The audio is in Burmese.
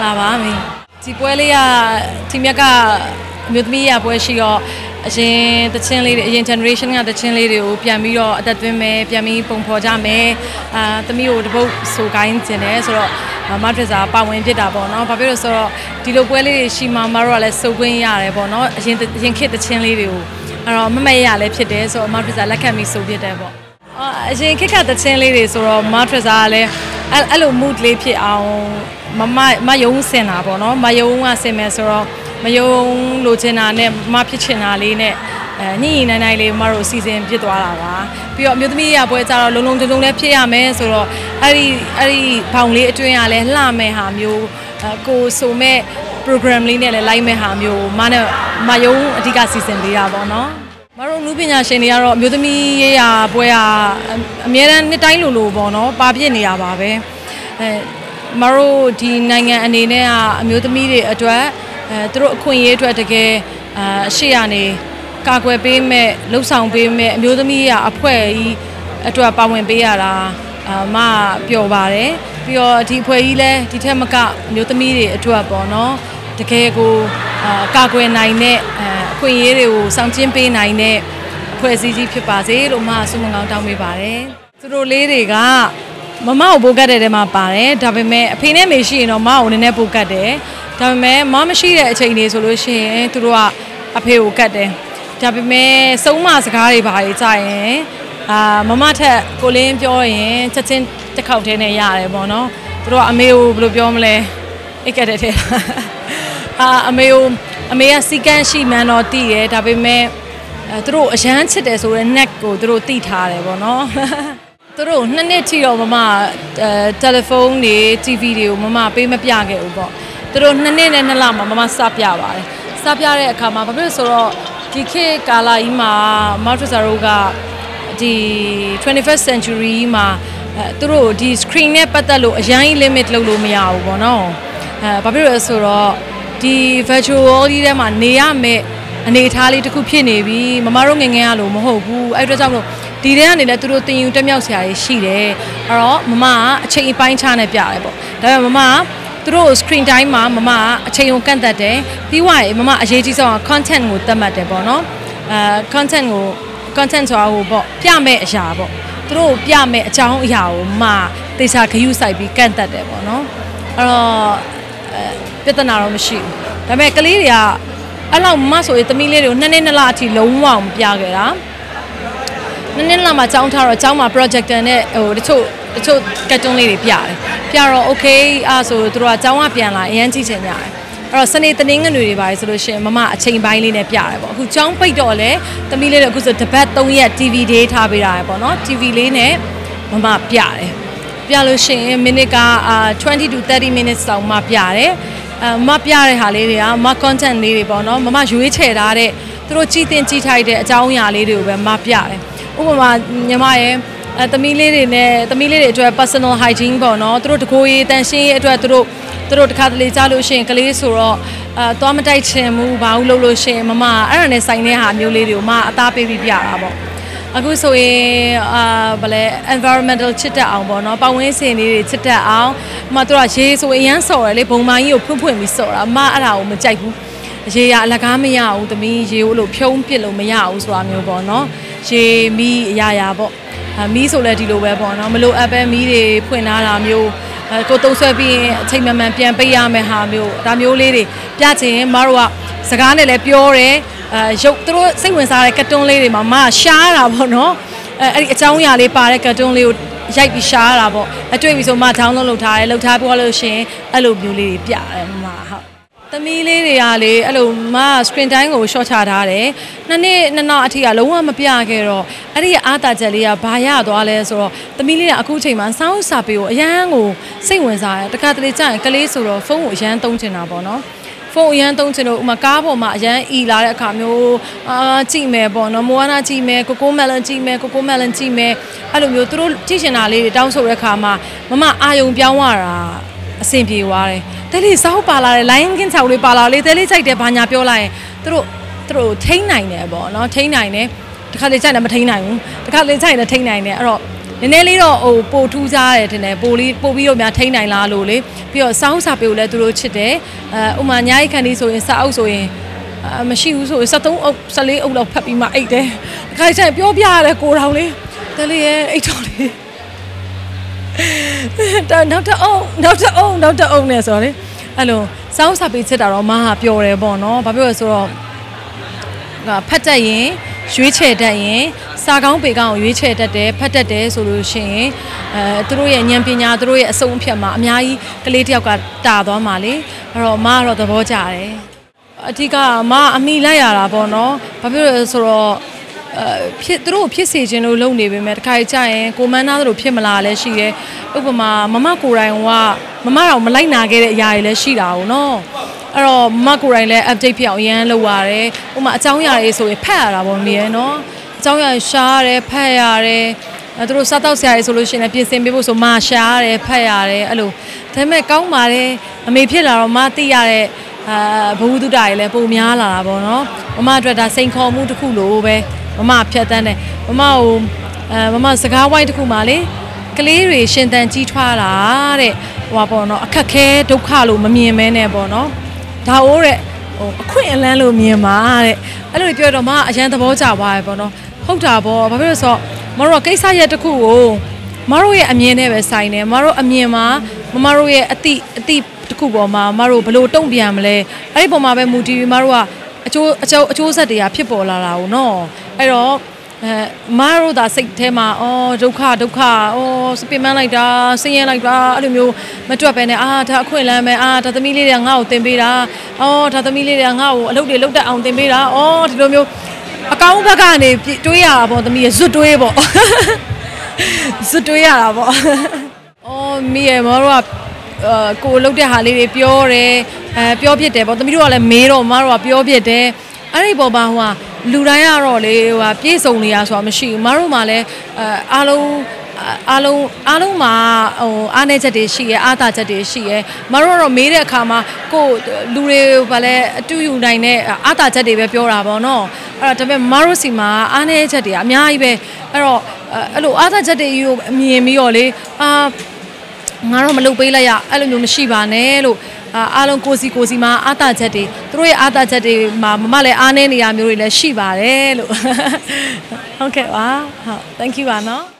္ဂလာပါမင်းဒီပွဲလေးကဒီမြက်ကအမျိုးသမီးရပွဲရှိတော့အရင်တချင်းလေးတွေအရင် generation ကတချင်းလေးတွေကိုပြန်ပြီးတော့အသက်သွင်းမယ်ပြန်ပြီးပုံဖော်ကြမယ်အာသမီးကိုတပုတ်ဆိုကိုင်းကျင်တယ်ဆိုတော့မတ်ထရစာပါဝင်ဖြစ်တာပေါ့နော်ဘာဖြစ်လို့ဆိုတော့ဒီလိုပွဲလေးတွေရှိမှမတို့ကလည်းစုပ်ခွင့်ရတယ်ပေါ့နော်အရင်အရင်ခေတ်တချင်းလေးတွေကိုအဲ့တော့မမရရလည်းဖြစ်တယ်ဆိုတော့မတ်ထရစာလက်ခံပြီးစုပ်ဖြစ်တယ်ပေါ့ အရင်ခေတ်ကတချင်းလေးတွေဆိုတော့မတ်ထရစာကလည်းအဲ့အဲ့လို mood လေးဖြစ်အောင်မမမယုံစင်တာပေါ့နော်မယုံကစင်မယ်ဆိုတော့မယုံလိုချင်တာနဲ့မဖြစ်ချင်တာလေးနဲ့အဲညှိညှိနိုင်နိုင်လေးမတို့စီစဉ်ဖြစ်သွားတာပါပြီးတော့အမျိုးသမီးရပွဲကြတော့လုံလုံတုံတုံလည်းဖြစ်ရမယ်ဆိုတော့အဲ့ဒီအဲ့ဒီဘောင်လေးအတွင်းကလည်းလှမဲ့ဟာမျိုးကိုဆိုမဲ့ program လေးနဲ့လည်းလိုက်မဲ့ဟာမျိုးမနဲ့မယုံအဓိကစီစဉ်ပေးတာပေါ့နော် မတို့နုပညာရှင်တွေကတော့အမျိုးသမီးရေးရာပွဲကအများတန်းနှစ်တိုင်းလိုလိုပေါ့နော်ပါပြစ်နေတာပါပဲအဲမတို့ဒီနိုင်ငံအနေနဲ့ကအမျိုးသမီးတွေအတွက်အဲသူတို့အခွင့်အရေးအတွက်တကယ်အရှိရနေကာကွယ်ပေးမဲ့လှုပ်ဆောင်ပေးမဲ့အမျိုးသမီးရအဖွဲ့ကြီးအတွက်ပါဝင်ပေးရတာအမပျော်ပါတယ်ပြီးတော့ဒီအဖွဲ့ကြီးလဲဒီထက်မကအမျိုးသမီးတွေအတွက်ပေါ့နော် တကယ်ကိုကာကွယ်နိုင်တဲ့အခွင့်အရေးတွေကိုစောင့်ကျင်းပေးနိုင်တဲ့အဖွဲ့အစည်းကြီးဖြစ်ပါစေလို့မဆုမငောင်းတောင်းပေးပါတယ်သူတို့လေးတွေကမမကိုပို့ကတ်တဲ့တဲမှာပါတယ်ဒါပေမဲ့အဖေနဲ့မေရှိရင်တော့မကိုနည်းနည်းပို့ကတ်တယ်ဒါပေမဲ့မမရှိတဲ့အချိန်တွေဆိုလို့ရှိရင်သူတို့ကအဖေကိုကတ်တယ်ဒါပေမဲ့စုံမစကားတွေပါကြီးကြရင်အာမမထက်ကိုလင်းပြောရင်ချက်ချင်းတစ်ခေါက်တည်းနဲ့ရတယ်ပေါ့နော်သူတို့ကအမေကိုဘယ်လိုပြောမလဲအိတ်ကတ်တဲ့ထဲ အာအမေကိုအမေကစီကန်းရှိမှန်းတော့တည်တယ်ဒါပေမဲ့အဲသူတို့အရန်ချစ်တယ်ဆိုတော့ neck ကိုသူတို့တိထားတယ်ပေါ့နော်သူတို့နှစ်နှစ်ထိတော့မမအဲတယ်လီဖုန်းတွေ TV တွေကိုမမပေးမပြခဲ့ဘူးပေါ့သူတို့နှစ်နှစ်နဲ့နှစ်လမှာမမစပြပါတယ်စပြတဲ့အခါမှာဘာဖြစ်လို့ဆိုတော့ဒီခေတ်ကာလကြီးမှာမော်ထဆာရိုကဒီ 21st century မှာအဲသူတို့ဒီ screen နဲ့ပတ်သက်လို့အရင် limit လုပ်လို့မရဘူးပေါ့နော်အဲဘာဖြစ်လို့လဲဆိုတော့ ဒီ virtual world ကြီးထဲမှာနေရမယ့်အနေအထားလေးတစ်ခုဖြစ်နေပြီမမတို့ငငယ်ရလို့မဟုတ်ဘူးအဲ့အတွက်ကြောင့်မလို့ဒီထဲကနေလည်းသူတို့တင်ယူတက်မြောက်ဆရာကြီးရှိတယ်အဲ့တော့မမကအချိန်အပိုင်းခြားနဲ့ပြတယ်ပေါ့ဒါပေမဲ့မမကသူတို့ screen time မှာမမအချိန်ကိုကန့်သက်တယ်ပြီးွားရင်မမအရေးကြီးဆုံးက content ကိုသတ်မှတ်တယ်ပေါ့နော်အဲ content ကို content ဆိုတာဟိုပေါ့ပြမဲ့အရာပေါ့သူတို့ပြမဲ့အကြောင်းအရာကိုမတေချာခယူဆိုင်ပြီးကန့်သက်တယ်ပေါ့နော်အဲ့တော့အဲ ပြဿနာတော့မရှိဘူးဒါပေမဲ့ကလေးတွေကအဲ့လောက်မဆိုရင်သမီးလေးတွေကိုနှစ်နှစ်နှစ်လအထိလုံးဝမပြခဲ့တာနှစ်နှစ်လောက်မှចောင်းထားတော့ចောင်းမှာ projector နဲ့ဟိုတချို့တချို့ကတ်တွန်းလေးတွေပြတယ်ပြတော့ okay အဲ့ဆိုသူတို့ကចောင်းကပြန်လာအရန်ကြည့်ချင်ကြတယ်အဲ့တော့စနေတနင်္ဂနွေတွေပါတယ်ဆိုလို့ရှိရင်မမအချိန်ပိုင်းလေးနဲ့ပြရတယ်ပေါ့အခုចောင်းပိတ်တော့လေသမီးလေးတွေအခုဆိုတပတ်3ရက် TV day ထားပေးတာရပေါ့နော် TV လေးနဲ့မမပြတယ် ပြလို့ရှိရင်မိနစ်က20 to 30 minutes တောင်မှပြတယ်အမပြတဲ့ဟာလေးတွေကမ content လေးတွေပေါ့နော်မမရွေးချယ်ထားတဲ့သူတို့ကြည်တင်ကြည်ထိုက်တဲ့အကြောင်းအရာလေးတွေကိုပဲမပြတယ်ဥပမာညီမရဲ့အဲသမီးလေးတွေနဲ့သမီးလေးတွေအတွက် personal hygiene ပေါ့နော်သူတို့တကိုယ်ရေးတန်ရှင်းရေးအတွက်သူတို့သူတို့တစ်ခါတလေကြားလို့ရှိရင်ကလေးဆိုတော့အဲသွားမတိုက်ချင်ဘူးဘာလို့လုပ်လို့ရှိရင်မမအဲ့ဒါနဲ့ဆိုင်တဲ့ဟာမျိုးလေးတွေကိုမအသားပေးပြီးပြတာပေါ့ အခုဆိုရင်အာဗလဲ environmental ချစ်တတ်အောင်ပေါ့နော်ပတ်ဝန်းကျင်လေးတွေချစ်တတ်အောင်မတို့ကရေးဆိုရင်အရန်စော်တယ်လေဘုံမိုင်းကြီးကိုဖွင့်ဖွင့်ပြီးစော်တာမအဲ့ဒါကိုမကြိုက်ဘူးရေရအလကားမရဘူးသမီးရေကိုလို့ဖြုံးပစ်လို့မရဘူးဆိုတာမျိုးပေါ့နော်ရေမီးအရာရာပေါ့မီးဆိုလဲဒီလိုပဲပေါ့နော်မလို့အပ်ပဲမီးတွေဖွင့်ထားတာမျိုးကိုတုံးဆွဲပြီးရင်အချိန်မှန်မှန်ပြန်ပေးရမယ်ဟာမျိုးဒါမျိုးလေးတွေပြချင်မတို့ကစကားနဲ့လည်းပြောတယ် အဲရုပ်သူတို့စိတ်ဝင်စားတဲ့ကတ်တွန်းလေးတွေမှာမရှားတာပေါ့နော်အဲအဲ့ဒီအကြောင်းအရာလေးပါတဲ့ကတ်တွန်းလေးကိုရိုက်ပြီးရှားတာပေါ့အတွေ့ပြီဆိုမှ download လုပ်ထားတယ်လုပ်ထားပြီးလို့ရှိရင်အဲ့လိုမျိုးလေးတွေပြတယ်မဟုတ်သမီးလေးတွေကလေအဲ့လိုမ screen time ကို short ချထားတယ်နှစ်နှစ်နှစ်နောက်အထိကလုံးဝမပြခဲ့တော့အဲ့ဒီအားတာချက်လေးကဘာရသွားလဲဆိုတော့သမီးလေးကအခုချိန်မှာစောင်းစာပေကိုအရန်ကိုစိတ်ဝင်စားတယ်တခါတလေကြာရင်ကလေးဆိုတော့ဖုန်းကိုအရန်သုံးချင်တာပေါ့နော် ဖုန်းအရန်သုံးချင်လို့ဥမာကားပေါ်မှာအရန်အီလာတဲ့အခါမျိုးအာကြည့်မယ်ပေါ့နော်မိုးဝါနာကြည့်မယ်ကိုကိုမက်လန်ကြည့်မယ်ကိုကိုမက်လန်ကြည့်မယ်အဲ့လိုမျိုးသူတို့ကြည့်ချင်တာလေးတွေတောင်းဆိုတဲ့အခါမှာမမအာယုံပြောင်းရတာအဆင်ပြေသွားတယ်တဲလေးစောက်ပါလာတယ် line ကင်းချောက်လေးပါလာလေတဲလေးကြိုက်တယ်ဘာညာပြောလိုက်ရင်သူတို့သူတို့ထိန်းနိုင်တယ်ပေါ့နော်ထိန်းနိုင်တယ်တခါလေကြိုက်လည်းမထိန်းနိုင်ဘူးတခါလေကြိုက်လည်းထိန်းနိုင်တယ်အဲ့တော့ နည်းနည်းလေးတော့ဟိုပိုထူးခြားတယ်ထင်တယ်ပိုလေးပိုပြီးတော့များထိန်းနိုင်လားလို့လေပြီးတော့စောင်းစာပေကိုလည်းသူတို့ချစ်တယ်အဲဥမာညာကြီးခန်းဒီဆိုရင်စာအုပ်ဆိုရင်အမရှိဘူးဆိုရင်73အုပ်14အုပ်လောက်ဖတ်ပြီးမှအိတ်တယ်။အခါကျရင်ပြောပြရတယ်ကိုတော်လေး။တလေးရဲ့အိတ်တော်လေး။တော့နောက်တစ်အုပ်နောက်တစ်အုပ်နောက်တစ်အုပ်နဲ့ဆိုတော့လေအဲ့လိုစောင်းစာပေချစ်တာတော့မဟာပျော်တယ်ပေါ့နော်။ဘာဖြစ်လို့လဲဆိုတော့ဖတ်တတ်ရင် ရွေးချယ်တတ်ရင်စာကောင်းပေကောင်းကိုရွေးချယ်တတ်တယ်ဖတ်တတ်တယ်ဆိုလို့ရှိရင်အဲသူတို့ရဲ့ဉာဏ်ပညာသူတို့ရဲ့အစုံအဖြတ်မှာအများကြီးကလေးတယောက်ကတာသွားမှာလေအဲ့တော့မကတော့သဘောကျတယ်အဓိကမအမိလိုက်ရတာပေါ့နော်ဘာဖြစ်လို့လဲဆိုတော့အဲဖြစ်သူတို့ဖြစ်စေခြင်းလို့လုပ်နေပေမဲ့တခါကြရင်ကိုမန်းသားတို့ဖြစ်မလားလဲရှိတယ်ဥပမာမမကိုတိုင်ကမမတော့မလိုက်နာခဲ့တဲ့အရာတွေလည်းရှိတာကိုနော် အဲ့တော့မမကိုတိုင်လည်း update ဖြစ်အောင်ရမ်းလုပ်ရတယ်ဥပမာအကြောင်းအရာတွေဆိုရင်ဖတ်ရတာပေါ့နေရနော်အကြောင်းအရာရှားရတယ်ဖတ်ရတယ်အဲသူတို့စားတောက်ဆရာတွေဆိုလို့ရှိရင်ပြင်ဆင်ပေးဖို့ဆိုမရှားရတယ်ဖတ်ရတယ်အဲ့လိုဒါပေမဲ့ကောင်းပါတယ်အမေဖြစ်လာတော့မသိရတဲ့အာဘဝတုဒ္ဒတွေလည်းပုံများလာတာပေါ့နော်မမအတွက်ဒါစိန်ခေါ်မှုတစ်ခုလို့ပဲမမဖြတ်တန်းတယ်မမကိုအဲမမစကားဝိုင်းတစ်ခုမှလေကလေးတွေရှင်သန်ကြီးထွားလာတဲ့ဟိုပါပေါ့နော်အခက်ခဲဒုက္ခလို့မမြင်မဲနဲ့ပေါ့နော် ဒါအိုးတဲ့ဟိုအခွင့်အလန်းလို့မြင်ပါတဲ့အဲ့လိုပြောတော့မအရန်သဘောကျသွားတယ်ပေါ့နော်ဟုတ်တာပေါ့ဘာဖြစ်လို့ဆိုတော့မတို့ကကိစ္စရက်တစ်ခုကိုမတို့ရဲ့အမြင်နဲ့ပဲဆိုင်တယ်မတို့အမြင်မှာမမတို့ရဲ့အတိအတိတစ်ခုပေါ်မှာမတို့ဘလို့တုံ့ပြန်မလဲအဲ့ဒီပေါ်မှာပဲမူတည်ပြီးမတို့ကအကျိုးအကျိုးအကျိုးဆက်တွေကဖြစ်ပေါ်လာတာကိုနော်အဲ့တော့ အဲမတို့သာစိတ်ထဲမှာအော်ဒုက္ခဒုက္ခအော်စပင်မလိုက်တာဆင်းရဲလိုက်တာအဲ့လိုမျိုးမတွက်ပဲနဲ့အာဒါအခွင့်အလမ်းပဲအာဒါသမီးလေးတွေကငါ့ကိုတင်ပေးတာအော်ဒါသမီးလေးတွေကငါ့ကိုအလုပ်တွေလုပ်တတ်အောင်တင်ပေးတာအော်ဒီလိုမျိုးအကောင်းဘက်ကနေတွေးရတာပေါ့သမီးရဇွတ်တွေးပေါ့ဇွတ်တွေးရတာပေါ့အော်မိရမတို့ကအာကိုလုတ်တဲ့ဟာလေးတွေပြောတယ်အဲပြောပြတယ်ပေါ့သမီးတို့ကလည်းမေးတော့မတို့ကပြောပြတယ်အဲ့ဒီပေါ်မှာဟို လူတိုင်းကတော့လေဟိုပြည့်စုံနေရဆိုတာမရှိဘူးမတို့မှလည်းအဲအားလုံးအားလုံးအားလုံးမှာဟိုအားနေချက်တွေရှိရဲအားသာချက်တွေရှိရဲမတို့တော့မေးတဲ့အခါမှာကိုလူတွေဗာလဲအတူယူနိုင်တဲ့အားသာချက်တွေပဲပြောတာပေါ့နော်အဲ့တော့ဒါပေမဲ့မတို့စီမှာအားနေချက်တွေအများကြီးပဲအဲ့တော့အဲ့လိုအားသာချက်တွေကိုမြင်ပြီးတော့လေအာငါတော့မလုပ်ပေးလိုက်ရအဲ့လိုမျိုးမရှိပါနဲ့လို့ အားလုံးကိုစီကိုစီမှာအာသာချက်တွေသူတို့ရဲ့အာသာချက်တွေမှာမမလည်းအားနေနေရမျိုးတွေလည်းရှိပါတယ်လို့ဟုတ်ကဲ့ပါဟုတ် thank you ပါနော်